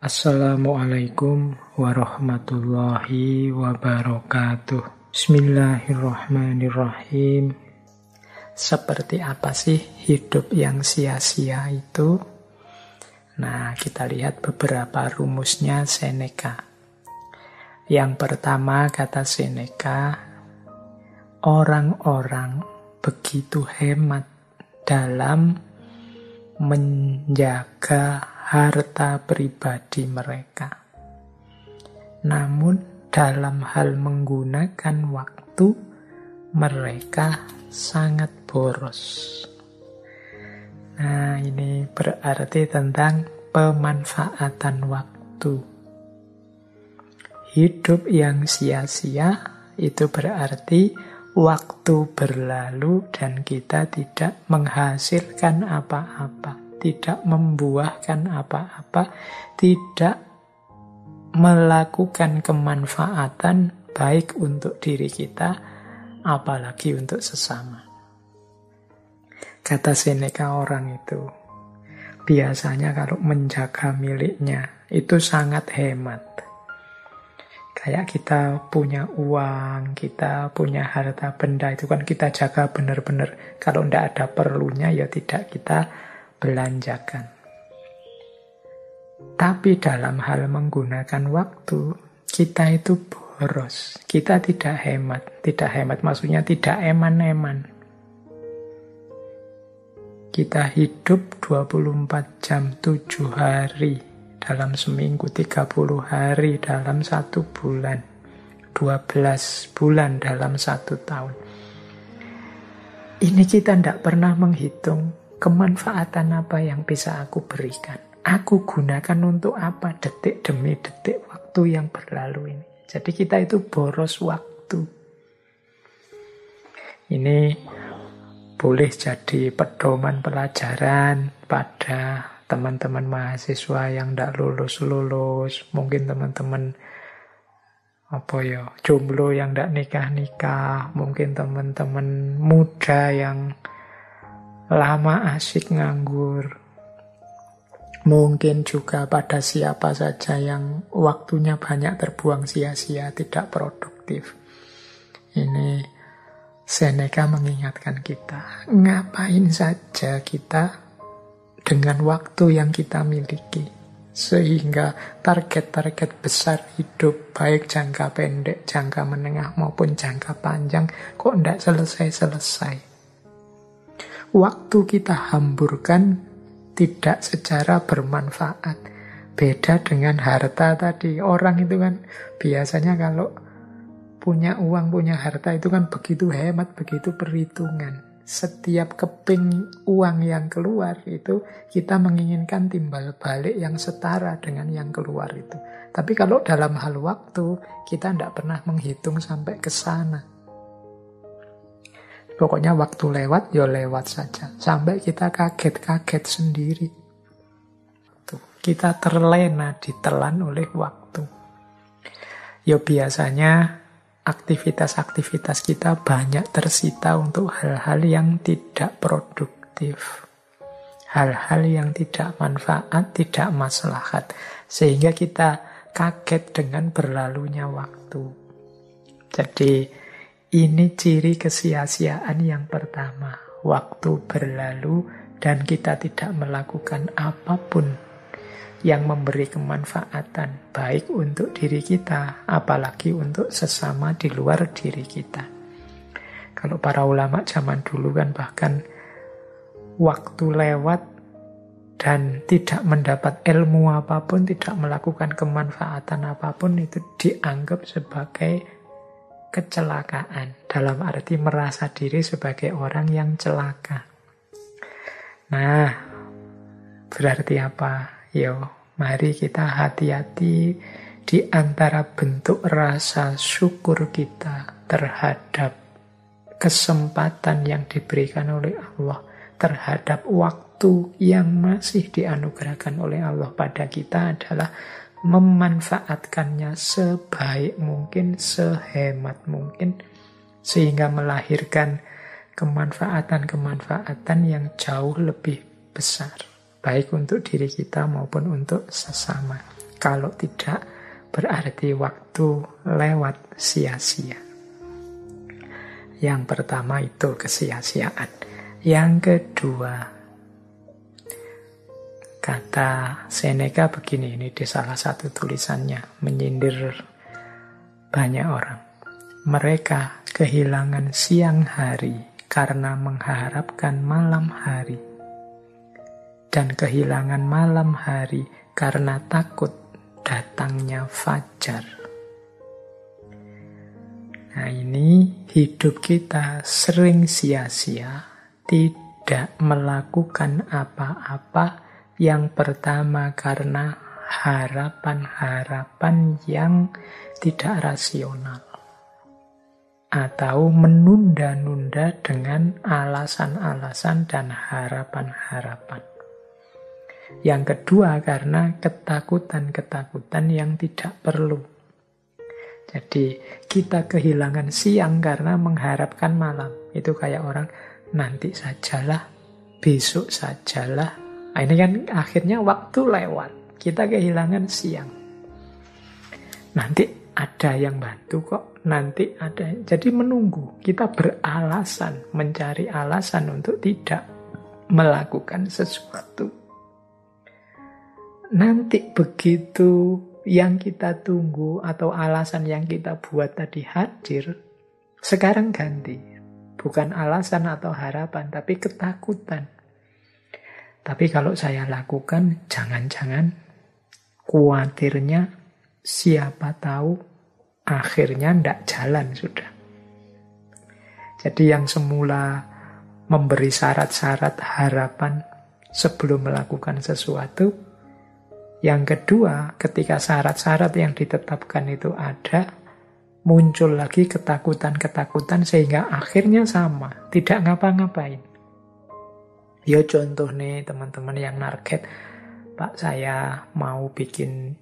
Assalamualaikum warahmatullahi wabarakatuh. Bismillahirrahmanirrahim. Seperti apa sih hidup yang sia-sia itu? Nah, kita lihat beberapa rumusnya Seneca. Yang pertama kata Seneca, orang-orang begitu hemat dalam menjaga harta pribadi mereka. Namun, dalam hal menggunakan waktu, mereka sangat boros. Nah, ini berarti tentang pemanfaatan waktu. Hidup yang sia-sia itu berarti waktu berlalu dan kita tidak menghasilkan apa-apa tidak membuahkan apa-apa, tidak melakukan kemanfaatan baik untuk diri kita, apalagi untuk sesama. Kata Seneca orang itu, biasanya kalau menjaga miliknya itu sangat hemat. Kayak kita punya uang, kita punya harta benda itu kan kita jaga benar-benar. Kalau tidak ada perlunya ya tidak kita belanjakan. Tapi dalam hal menggunakan waktu, kita itu boros. Kita tidak hemat. Tidak hemat maksudnya tidak eman-eman. Kita hidup 24 jam 7 hari dalam seminggu, 30 hari dalam satu bulan, 12 bulan dalam satu tahun. Ini kita tidak pernah menghitung kemanfaatan apa yang bisa aku berikan. Aku gunakan untuk apa detik demi detik waktu yang berlalu ini. Jadi kita itu boros waktu. Ini boleh jadi pedoman pelajaran pada teman-teman mahasiswa yang tidak lulus-lulus. Mungkin teman-teman apa ya jomblo yang tidak nikah-nikah. Mungkin teman-teman muda yang lama asik nganggur. Mungkin juga pada siapa saja yang waktunya banyak terbuang sia-sia, tidak produktif. Ini Seneca mengingatkan kita, ngapain saja kita dengan waktu yang kita miliki. Sehingga target-target besar hidup, baik jangka pendek, jangka menengah maupun jangka panjang, kok tidak selesai-selesai waktu kita hamburkan tidak secara bermanfaat. Beda dengan harta tadi. Orang itu kan biasanya kalau punya uang, punya harta itu kan begitu hemat, begitu perhitungan. Setiap keping uang yang keluar itu kita menginginkan timbal balik yang setara dengan yang keluar itu. Tapi kalau dalam hal waktu kita tidak pernah menghitung sampai ke sana. Pokoknya waktu lewat, ya lewat saja. Sampai kita kaget-kaget sendiri. Tuh, kita terlena, ditelan oleh waktu. Ya biasanya aktivitas-aktivitas kita banyak tersita untuk hal-hal yang tidak produktif. Hal-hal yang tidak manfaat, tidak maslahat. Sehingga kita kaget dengan berlalunya waktu. Jadi ini ciri kesia-siaan yang pertama. Waktu berlalu dan kita tidak melakukan apa pun yang memberi kemanfaatan baik untuk diri kita, apalagi untuk sesama di luar diri kita. Kalau para ulama zaman dulu kan bahkan waktu lewat dan tidak mendapat ilmu apa pun, tidak melakukan kemanfaatan apa pun itu dianggap sebagai kecelakaan dalam arti merasa diri sebagai orang yang celaka. Nah, berarti apa? Yo, mari kita hati-hati di antara bentuk rasa syukur kita terhadap kesempatan yang diberikan oleh Allah, terhadap waktu yang masih dianugerahkan oleh Allah pada kita adalah memanfaatkannya sebaik mungkin, sehemat mungkin, sehingga melahirkan kemanfaatan-kemanfaatan yang jauh lebih besar, baik untuk diri kita maupun untuk sesama. Kalau tidak, berarti waktu lewat sia-sia. Yang pertama itu kesia-siaan. Yang kedua, kata Seneca begini, ini di salah satu tulisannya, menyindir banyak orang. Mereka kehilangan siang hari karena mengharapkan malam hari. Dan kehilangan malam hari karena takut datangnya fajar. Nah ini hidup kita sering sia-sia, tidak melakukan apa-apa yang pertama karena harapan-harapan yang tidak rasional. Atau menunda-nunda dengan alasan-alasan dan harapan-harapan. Yang kedua karena ketakutan-ketakutan yang tidak perlu. Jadi kita kehilangan siang karena mengharapkan malam. Itu kayak orang nanti sajalah, besok sajalah, Nah, ini kan akhirnya waktu lewat. Kita kehilangan siang. Nanti ada yang bantu kok. Nanti ada. Jadi menunggu. Kita beralasan, mencari alasan untuk tidak melakukan sesuatu. Nanti begitu yang kita tunggu atau alasan yang kita buat tadi hadir, sekarang ganti. Bukan alasan atau harapan, tapi ketakutan. Tapi kalau saya lakukan, jangan-jangan kuatirnya siapa tahu akhirnya ndak jalan sudah. Jadi yang semula memberi syarat-syarat harapan sebelum melakukan sesuatu, yang kedua ketika syarat-syarat yang ditetapkan itu ada, muncul lagi ketakutan-ketakutan sehingga akhirnya sama, tidak ngapa-ngapain. Ya contoh nih teman-teman yang narget, Pak saya mau bikin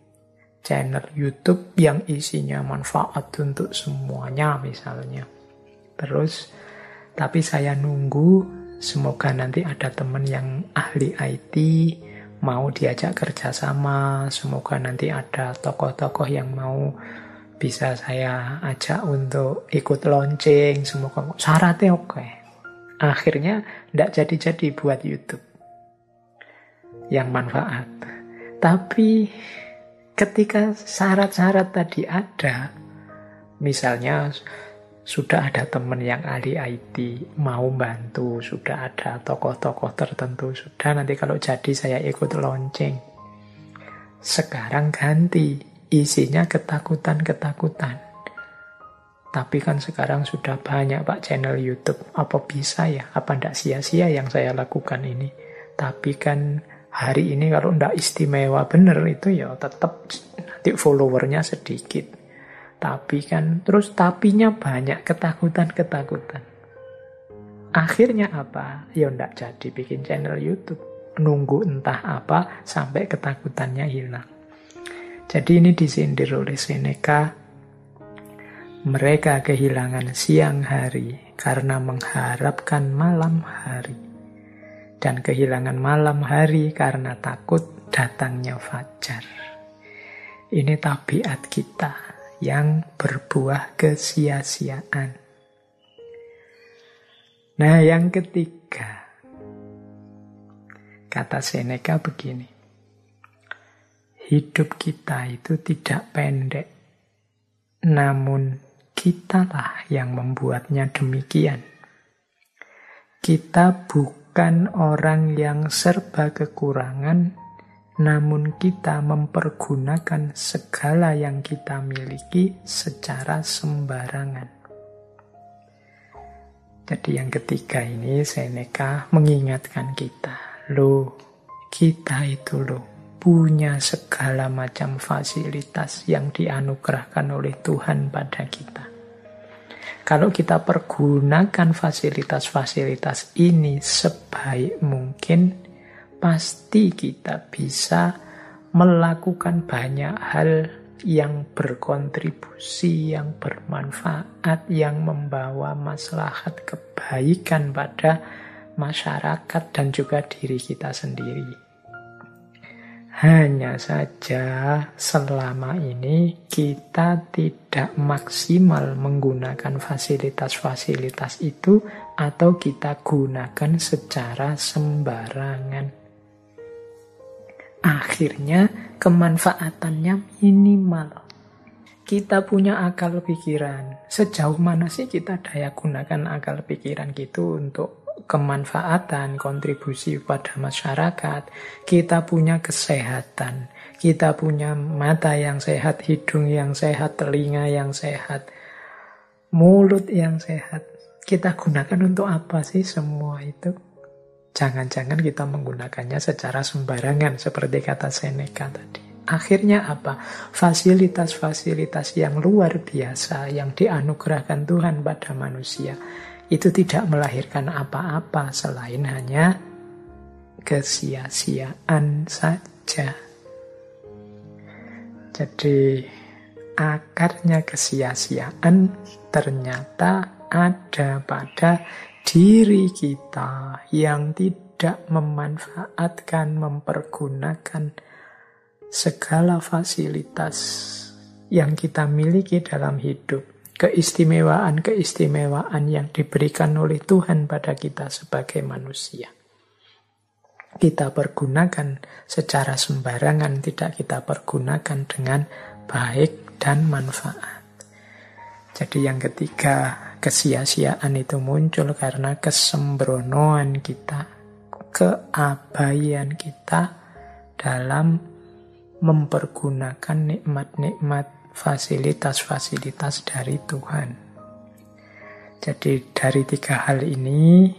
channel YouTube yang isinya manfaat untuk semuanya misalnya. Terus, tapi saya nunggu semoga nanti ada teman yang ahli IT mau diajak kerjasama, semoga nanti ada tokoh-tokoh yang mau bisa saya ajak untuk ikut launching, semoga syaratnya oke. Okay akhirnya tidak jadi-jadi buat YouTube yang manfaat. Tapi ketika syarat-syarat tadi ada, misalnya sudah ada teman yang ahli IT mau bantu, sudah ada tokoh-tokoh tertentu, sudah nanti kalau jadi saya ikut launching. Sekarang ganti, isinya ketakutan-ketakutan. Tapi kan sekarang sudah banyak Pak channel YouTube. Apa bisa ya? Apa tidak sia-sia yang saya lakukan ini? Tapi kan hari ini kalau tidak istimewa benar itu ya tetap nanti followernya sedikit. Tapi kan terus tapinya banyak ketakutan-ketakutan. Akhirnya apa? Ya tidak jadi bikin channel YouTube. Nunggu entah apa sampai ketakutannya hilang. Jadi ini disindir oleh Seneca mereka kehilangan siang hari karena mengharapkan malam hari, dan kehilangan malam hari karena takut datangnya fajar. Ini tabiat kita yang berbuah kesia-siaan. Nah, yang ketiga, kata Seneca begini: hidup kita itu tidak pendek, namun Kitalah yang membuatnya demikian. Kita bukan orang yang serba kekurangan, namun kita mempergunakan segala yang kita miliki secara sembarangan. Jadi yang ketiga ini Seneca mengingatkan kita, lo kita itu lo punya segala macam fasilitas yang dianugerahkan oleh Tuhan pada kita. Kalau kita pergunakan fasilitas-fasilitas ini sebaik mungkin, pasti kita bisa melakukan banyak hal yang berkontribusi, yang bermanfaat, yang membawa maslahat kebaikan pada masyarakat dan juga diri kita sendiri. Hanya saja selama ini kita tidak maksimal menggunakan fasilitas-fasilitas itu atau kita gunakan secara sembarangan. Akhirnya kemanfaatannya minimal. Kita punya akal pikiran. Sejauh mana sih kita daya gunakan akal pikiran gitu untuk kemanfaatan, kontribusi pada masyarakat, kita punya kesehatan, kita punya mata yang sehat, hidung yang sehat, telinga yang sehat, mulut yang sehat. Kita gunakan untuk apa sih semua itu? Jangan-jangan kita menggunakannya secara sembarangan seperti kata Seneca tadi. Akhirnya apa? Fasilitas-fasilitas yang luar biasa yang dianugerahkan Tuhan pada manusia itu tidak melahirkan apa-apa selain hanya kesia-siaan saja. Jadi akarnya kesia-siaan ternyata ada pada diri kita yang tidak memanfaatkan, mempergunakan segala fasilitas yang kita miliki dalam hidup keistimewaan-keistimewaan yang diberikan oleh Tuhan pada kita sebagai manusia. Kita pergunakan secara sembarangan, tidak kita pergunakan dengan baik dan manfaat. Jadi yang ketiga, kesia-siaan itu muncul karena kesembronoan kita, keabaian kita dalam mempergunakan nikmat-nikmat fasilitas-fasilitas dari Tuhan. Jadi dari tiga hal ini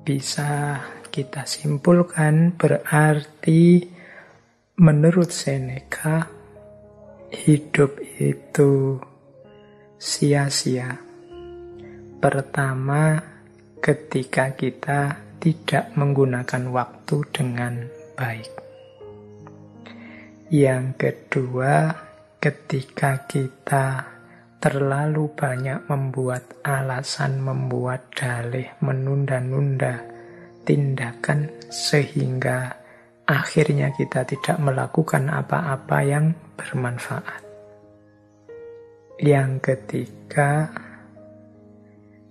bisa kita simpulkan berarti menurut Seneca hidup itu sia-sia. Pertama, ketika kita tidak menggunakan waktu dengan baik. Yang kedua, ketika kita terlalu banyak membuat alasan, membuat dalih, menunda-nunda tindakan sehingga akhirnya kita tidak melakukan apa-apa yang bermanfaat. Yang ketiga,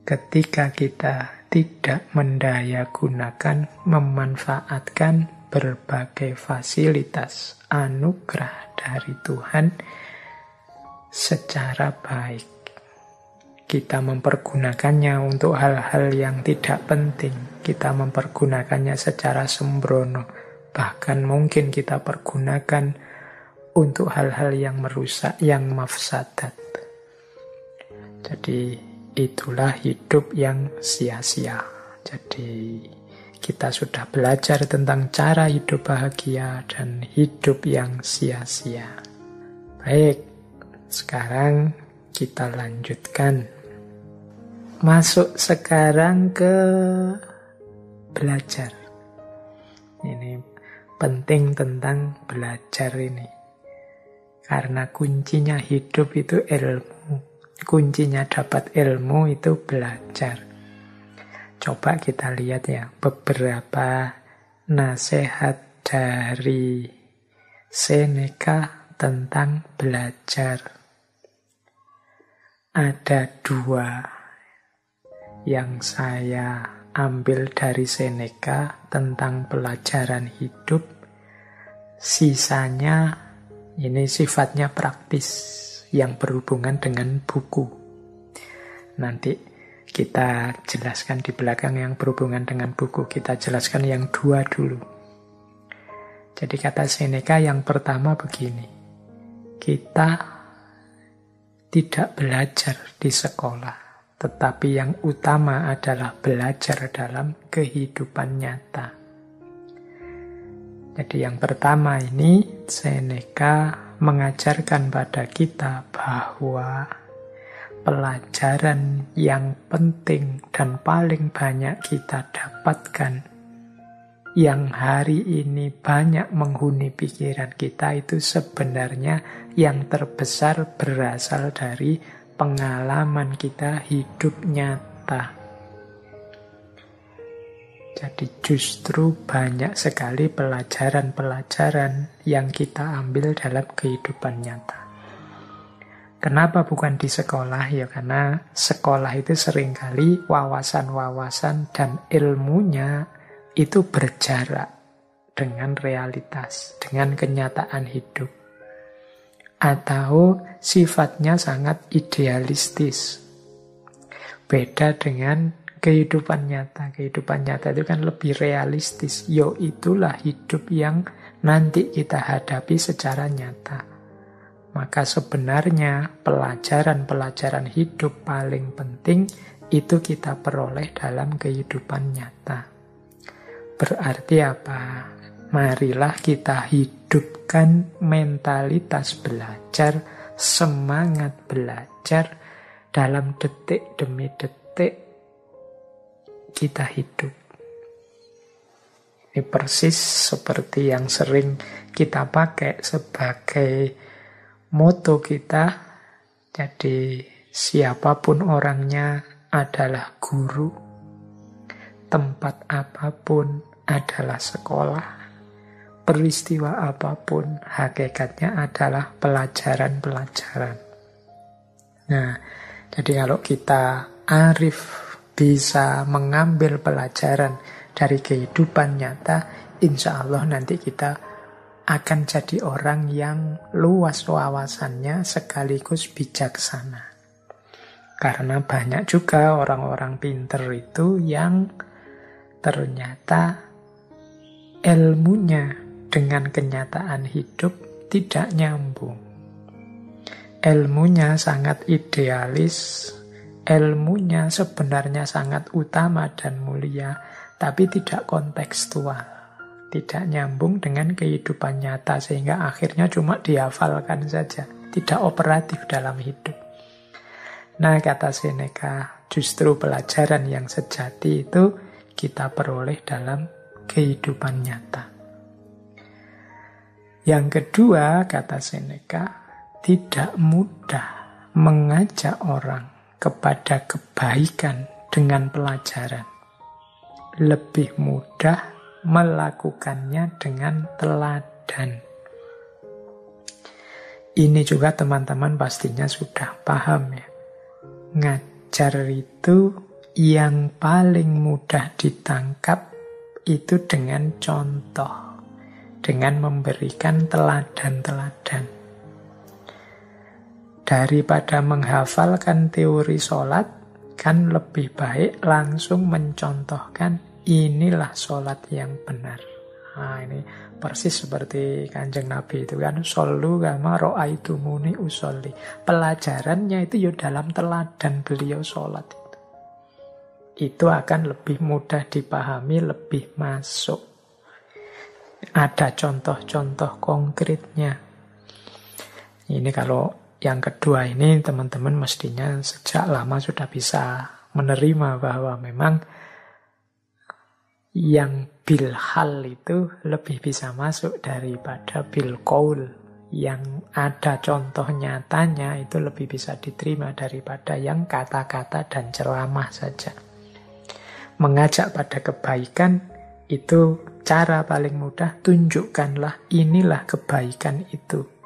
ketika kita tidak mendaya gunakan, memanfaatkan berbagai fasilitas anugerah dari Tuhan secara baik. Kita mempergunakannya untuk hal-hal yang tidak penting. Kita mempergunakannya secara sembrono. Bahkan mungkin kita pergunakan untuk hal-hal yang merusak, yang mafsadat. Jadi itulah hidup yang sia-sia. Jadi kita sudah belajar tentang cara hidup bahagia dan hidup yang sia-sia. Baik, sekarang kita lanjutkan. Masuk sekarang ke belajar. Ini penting tentang belajar ini. Karena kuncinya hidup itu ilmu. Kuncinya dapat ilmu itu belajar. Coba kita lihat ya beberapa nasihat dari Seneca tentang belajar. Ada dua yang saya ambil dari Seneca tentang pelajaran hidup. Sisanya ini sifatnya praktis yang berhubungan dengan buku. Nanti kita jelaskan di belakang yang berhubungan dengan buku. Kita jelaskan yang dua dulu. Jadi kata Seneca yang pertama begini. Kita tidak belajar di sekolah. Tetapi yang utama adalah belajar dalam kehidupan nyata. Jadi yang pertama ini Seneca mengajarkan pada kita bahwa pelajaran yang penting dan paling banyak kita dapatkan yang hari ini banyak menghuni pikiran kita itu sebenarnya yang terbesar berasal dari pengalaman kita hidup nyata. Jadi justru banyak sekali pelajaran-pelajaran yang kita ambil dalam kehidupan nyata. Kenapa bukan di sekolah? Ya karena sekolah itu sering kali wawasan-wawasan dan ilmunya itu berjarak dengan realitas, dengan kenyataan hidup. Atau sifatnya sangat idealistis. Beda dengan kehidupan nyata. Kehidupan nyata itu kan lebih realistis. Yo itulah hidup yang nanti kita hadapi secara nyata. Maka sebenarnya pelajaran-pelajaran hidup paling penting itu kita peroleh dalam kehidupan nyata. Berarti apa? Marilah kita hidupkan mentalitas belajar, semangat belajar dalam detik demi detik kita hidup. Ini persis seperti yang sering kita pakai sebagai moto kita. Jadi siapa pun orangnya adalah guru. Tempat apa pun adalah sekolah. Peristiwa apa pun hakikatnya adalah pelajaran-pelajaran. Nah, jadi kalau kita arif bisa mengambil pelajaran dari kehidupan nyata, insya Allah nanti kita akan jadi orang yang luas wawasannya sekaligus bijaksana. Karena banyak juga orang-orang pinter itu yang ternyata ilmunya dengan kenyataan hidup tidak nyambung. Ilmunya sangat idealis, ilmunya sebenarnya sangat utama dan mulia, tapi tidak kontekstual, tidak nyambung dengan kehidupan nyata, sehingga akhirnya cuma dihafalkan saja, tidak operatif dalam hidup. Nah, kata Seneca, justru pelajaran yang sejati itu kita peroleh dalam kehidupan nyata. Yang kedua, kata Seneca, tidak mudah mengajak orang kepada kebaikan dengan pelajaran. Lebih mudah melakukannya dengan teladan. Ini juga teman-teman pastinya sudah paham ya. Ngajar itu yang paling mudah ditangkap itu dengan contoh. Dengan memberikan teladan-teladan. Daripada menghafalkan teori sholat, kan lebih baik langsung mencontohkan inilah sholat yang benar. Nah, ini persis seperti kanjeng Nabi itu kan. Solu kama muni usolli. Pelajarannya itu ya dalam teladan beliau sholat itu. Itu akan lebih mudah dipahami, lebih masuk. Ada contoh-contoh konkretnya. Ini kalau yang kedua ini teman-teman mestinya sejak lama sudah bisa menerima bahwa memang yang bil hal itu lebih bisa masuk daripada bil kaul yang ada contoh nyatanya itu lebih bisa diterima daripada yang kata-kata dan ceramah saja. Mengajak pada kebaikan itu cara paling mudah tunjukkanlah inilah kebaikan itu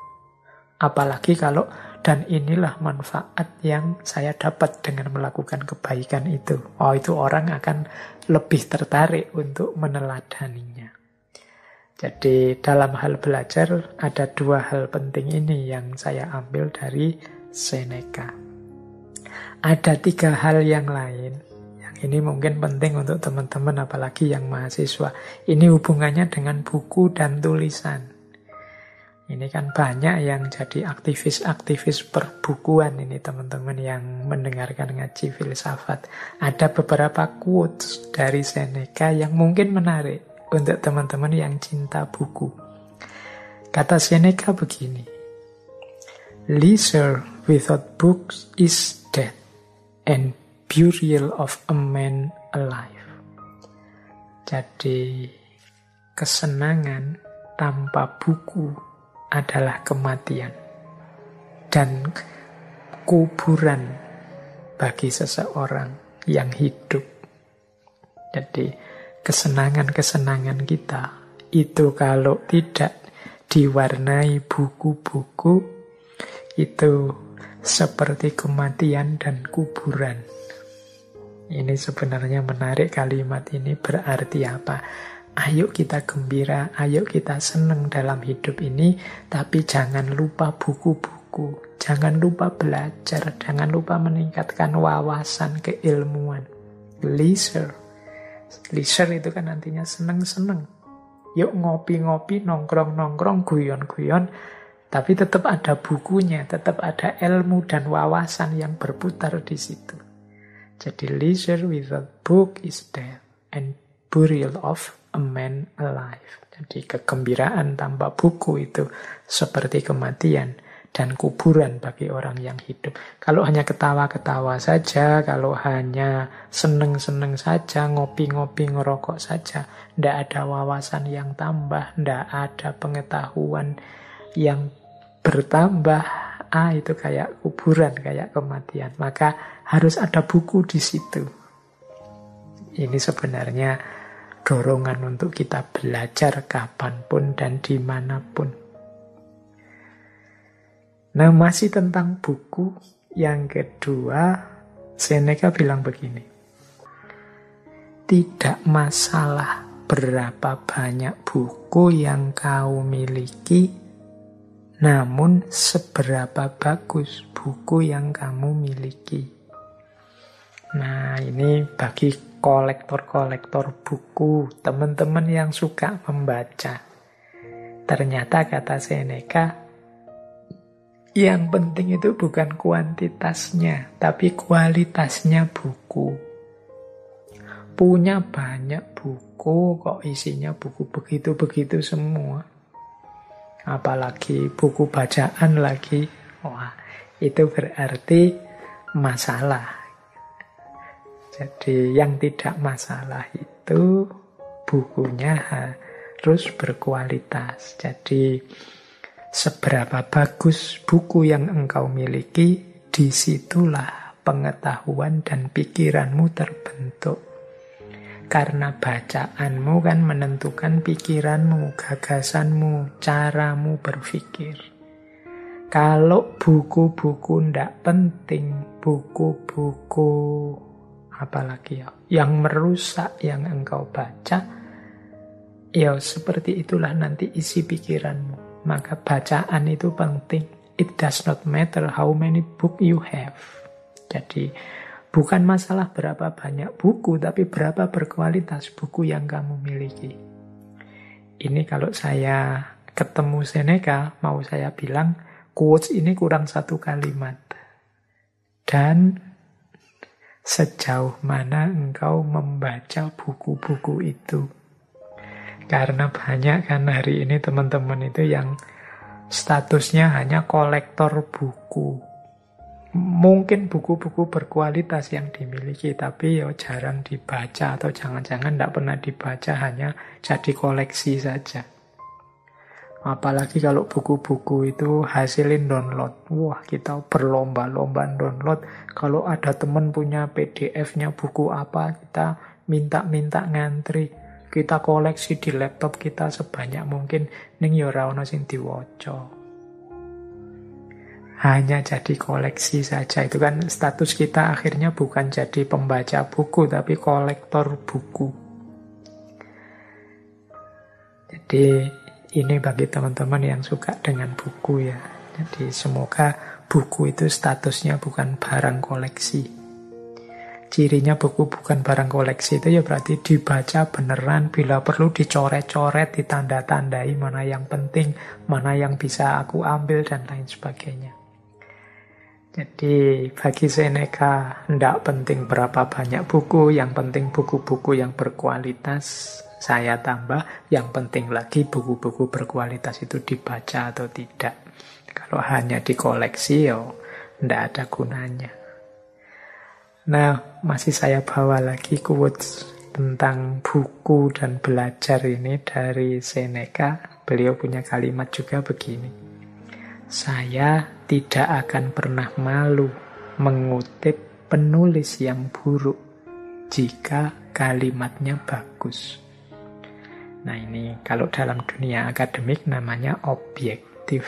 Apalagi kalau dan inilah manfaat yang saya dapat dengan melakukan kebaikan itu. Oh, itu orang akan lebih tertarik untuk meneladaninya. Jadi dalam hal belajar ada dua hal penting ini yang saya ambil dari Seneca. Ada tiga hal yang lain yang ini mungkin penting untuk teman-teman apalagi yang mahasiswa. Ini hubungannya dengan buku dan tulisan. Ini kan banyak yang jadi aktivis-aktivis perbukuan ini teman-teman yang mendengarkan ngaji filsafat. Ada beberapa quotes dari Seneca yang mungkin menarik untuk teman-teman yang cinta buku. Kata Seneca begini, Leisure without books is death and burial of a man alive. Jadi kesenangan tanpa buku adalah kematian dan kuburan bagi seseorang yang hidup. Jadi kesenangan-kesenangan kita itu kalau tidak diwarnai buku-buku itu seperti kematian dan kuburan. Ini sebenarnya menarik kalimat ini berarti apa? Ayo kita gembira, ayo kita senang dalam hidup ini, tapi jangan lupa buku-buku, jangan lupa belajar, jangan lupa meningkatkan wawasan keilmuan. Leisure. Leisure itu kan nantinya seneng-seneng. Yuk ngopi-ngopi, nongkrong-nongkrong, guyon-guyon, tapi tetap ada bukunya, tetap ada ilmu dan wawasan yang berputar di situ. Jadi leisure without book is death and burial of a man alive. Jadi kegembiraan tanpa buku itu seperti kematian dan kuburan bagi orang yang hidup. Kalau hanya ketawa-ketawa saja, kalau hanya seneng-seneng saja, ngopi-ngopi, ngerokok saja, tidak ada wawasan yang tambah, tidak ada pengetahuan yang bertambah, ah itu kayak kuburan, kayak kematian. Maka harus ada buku di situ. Ini sebenarnya dorongan untuk kita belajar kapan pun dan di mana pun. Nah masih tentang buku, yang kedua Seneca bilang begini. Tidak masalah berapa banyak buku yang kau miliki, namun seberapa bagus buku yang kamu miliki. Nah ini bagi kolektor-kolektor buku, teman-teman yang suka membaca. Ternyata kata Seneca, yang penting itu bukan kuantitasnya, tapi kualitasnya buku. Punya banyak buku, kok isinya buku begitu-begitu semua. Apalagi buku bacaan lagi. Wah, itu berarti masalah jadi yang tidak masalah itu bukunya harus berkualitas. Jadi seberapa bagus buku yang engkau miliki, di situlah pengetahuan dan pikiranmu terbentuk. Karena bacaanmu kan menentukan pikiranmu, gagasanmu, caramu berpikir. Kalau buku-buku ndak penting, buku-buku apalagi ya yang merusak yang engkau baca ya seperti itulah nanti isi pikiranmu. Maka bacaan itu penting. It does not matter how many book you have. Jadi bukan masalah berapa banyak buku tapi berapa berkualitas buku yang kamu miliki. Ini kalau saya ketemu Seneca mau saya bilang quotes ini kurang satu kalimat. Dan sejauh mana engkau membaca buku-buku itu. Karena banyak kan hari ini teman-teman itu yang statusnya hanya kolektor buku. Mungkin buku-buku berkualitas yang dimiliki, tapi ya jarang dibaca atau jangan-jangan tidak pernah dibaca, hanya jadi koleksi saja. Apalagi kalau buku-buku itu hasilin download. Wah, kita berlomba-lomba download. Kalau ada teman punya PDF-nya buku apa, kita minta-minta ngantri. Kita koleksi di laptop kita sebanyak mungkin. Ning ya ora sing diwaca. Hanya jadi koleksi saja. Itu kan status kita akhirnya bukan jadi pembaca buku, tapi kolektor buku. Jadi ini bagi teman-teman yang suka dengan buku ya. Jadi semoga buku itu statusnya bukan barang koleksi. Cirinya buku bukan barang koleksi itu ya berarti dibaca beneran, bila perlu dicoret-coret, ditanda-tandai mana yang penting, mana yang bisa aku ambil, dan lain sebagainya. Jadi bagi Seneca tidak penting berapa banyak buku, yang penting buku-buku yang berkualitas saya tambah, yang penting lagi buku-buku berkualitas itu dibaca atau tidak. Kalau hanya dikoleksi, ya tidak ada gunanya. Nah, masih saya bawa lagi quotes tentang buku dan belajar ini dari Seneca. Beliau punya kalimat juga begini. Saya tidak akan pernah malu mengutip penulis yang buruk jika kalimatnya bagus. Nah ini kalau dalam dunia akademik namanya objektif.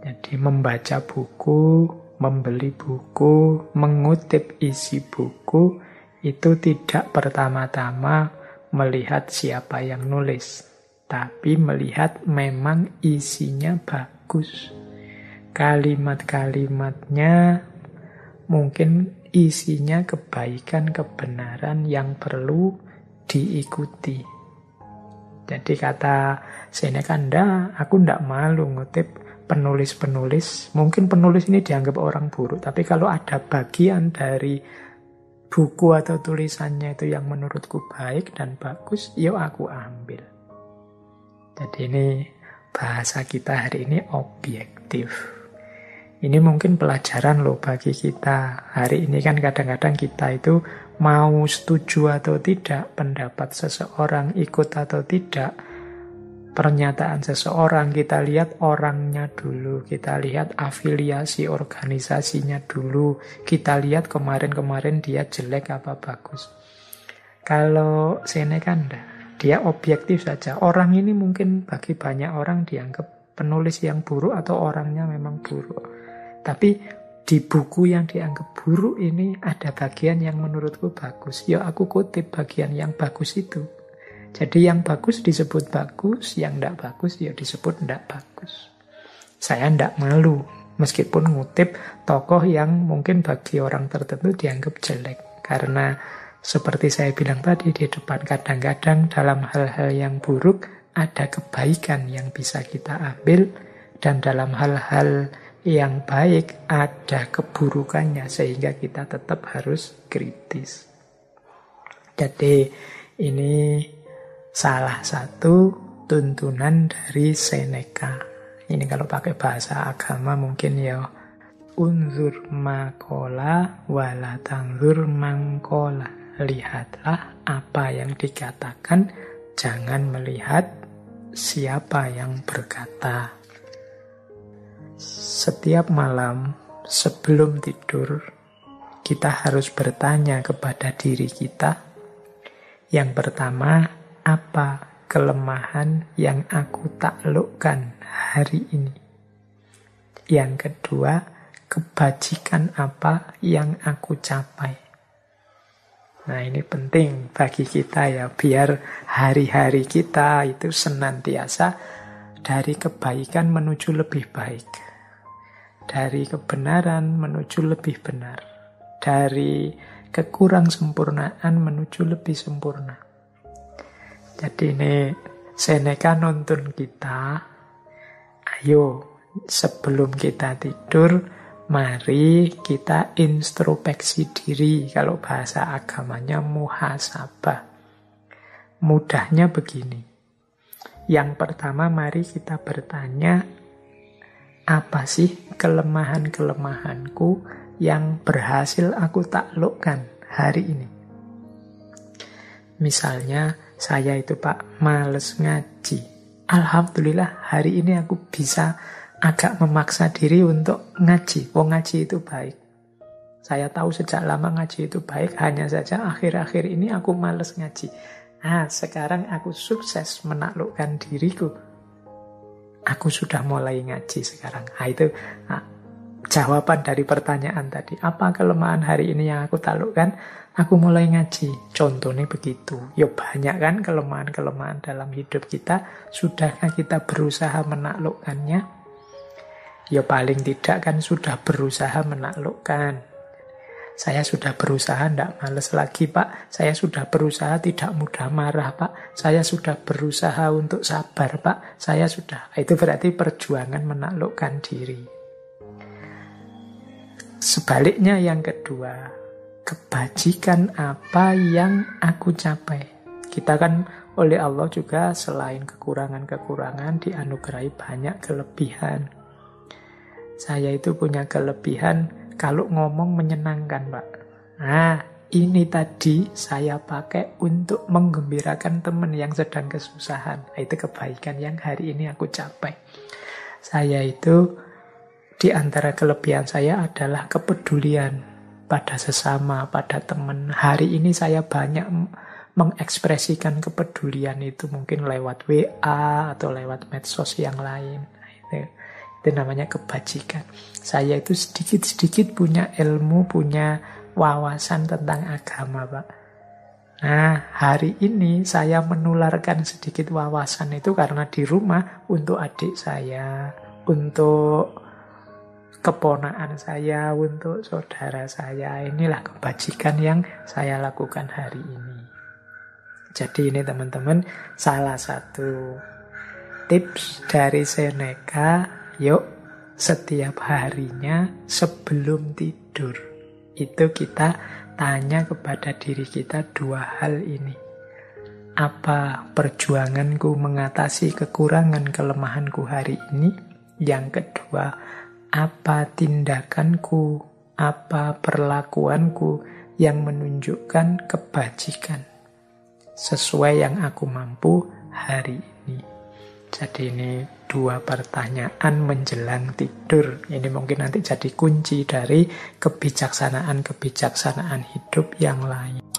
Jadi membaca buku, membeli buku, mengutip isi buku itu tidak pertama-tama melihat siapa yang nulis, tapi melihat memang isinya bagus. Kalimat-kalimatnya mungkin isinya kebaikan, kebenaran yang perlu diikuti. Jadi kata Seneca, aku ndak malu ngutip penulis-penulis, mungkin penulis ini dianggap orang buruk, tapi kalau ada bagian dari buku atau tulisannya itu yang menurutku baik dan bagus, yuk aku ambil. Jadi ini bahasa kita hari ini objektif. Ini mungkin pelajaran loh bagi kita. Hari ini kan kadang-kadang kita itu mau setuju atau tidak pendapat seseorang ikut atau tidak pernyataan seseorang, kita lihat orangnya dulu, kita lihat afiliasi organisasinya dulu, kita lihat kemarin-kemarin dia jelek apa bagus. Kalau Seneca enggak, dia objektif saja. Orang ini mungkin bagi banyak orang dianggap penulis yang buruk atau orangnya memang buruk. Tapi di buku yang dianggap buruk ini ada bagian yang menurutku bagus. Ya aku kutip bagian yang bagus itu. Jadi yang bagus disebut bagus, yang tidak bagus ya disebut tidak bagus. Saya tidak malu, meskipun ngutip tokoh yang mungkin bagi orang tertentu dianggap jelek. Karena seperti saya bilang tadi di depan, kadang-kadang dalam hal-hal yang buruk ada kebaikan yang bisa kita ambil, dan dalam hal-hal yang baik ada keburukannya, sehingga kita tetap harus kritis. Jadi ini salah satu tuntunan dari Seneca. Ini kalau pakai bahasa agama mungkin ya unzur makola wala tangzur mangkola. Lihatlah apa yang dikatakan, jangan melihat siapa yang berkata. Setiap malam sebelum tidur, kita harus bertanya kepada diri kita. Yang pertama, apa kelemahan yang aku taklukkan hari ini? Yang kedua, kebajikan apa yang aku capai? Nah ini penting bagi kita ya, biar hari-hari kita itu senantiasa dari kebaikan menuju lebih baik. Dari kebenaran menuju lebih benar. Dari kekurang sempurnaan menuju lebih sempurna. Jadi ini Seneca nonton kita, ayo sebelum kita tidur, mari kita introspeksi diri. Kalau bahasa agamanya muhasabah. Mudahnya begini. Yang pertama mari kita bertanya, apa sih kelemahan-kelemahanku yang berhasil aku taklukkan hari ini? Misalnya, saya itu Pak males ngaji. Alhamdulillah hari ini aku bisa agak memaksa diri untuk ngaji. Oh ngaji itu baik. Saya tahu sejak lama ngaji itu baik, hanya saja akhir-akhir ini aku males ngaji. Ah, sekarang aku sukses menaklukkan diriku. Aku sudah mulai ngaji sekarang. Nah, itu nah, jawaban dari pertanyaan tadi. Apa kelemahan hari ini yang aku taklukkan? Aku mulai ngaji. Contohnya begitu. Ya banyak kan kelemahan-kelemahan dalam hidup kita. Sudahkah kita berusaha menaklukkannya? Ya paling tidak kan sudah berusaha menaklukkan. Saya sudah berusaha tidak males lagi pak. Saya sudah berusaha tidak mudah marah pak. Saya sudah berusaha untuk sabar pak. Saya sudah. Itu berarti perjuangan menaklukkan diri. Sebaliknya yang kedua, kebajikan apa yang aku capai. Kita kan oleh Allah juga selain kekurangan-kekurangan dianugerahi banyak kelebihan. Saya itu punya kelebihan kalau ngomong menyenangkan, Pak. Nah, ini tadi saya pakai untuk menggembirakan teman yang sedang kesusahan. Nah, itu kebaikan yang hari ini aku capai. Saya itu di antara kelebihan saya adalah kepedulian pada sesama, pada teman. Hari ini saya banyak mengekspresikan kepedulian itu mungkin lewat WA atau lewat medsos yang lain. Itu namanya kebajikan. Saya itu sedikit-sedikit punya ilmu, punya wawasan tentang agama, Pak. Nah, hari ini saya menularkan sedikit wawasan itu karena di rumah untuk adik saya, untuk keponaan saya, untuk saudara saya. Inilah kebajikan yang saya lakukan hari ini. Jadi ini teman-teman salah satu tips dari Seneca. Yuk setiap harinya sebelum tidur itu kita tanya kepada diri kita dua hal ini. Apa perjuanganku mengatasi kekurangan kelemahanku hari ini? Yang kedua, apa tindakanku, apa perlakuanku yang menunjukkan kebajikan sesuai yang aku mampu hari ini. Jadi ini dua pertanyaan menjelang tidur. Ini mungkin nanti jadi kunci dari kebijaksanaan-kebijaksanaan hidup yang lain.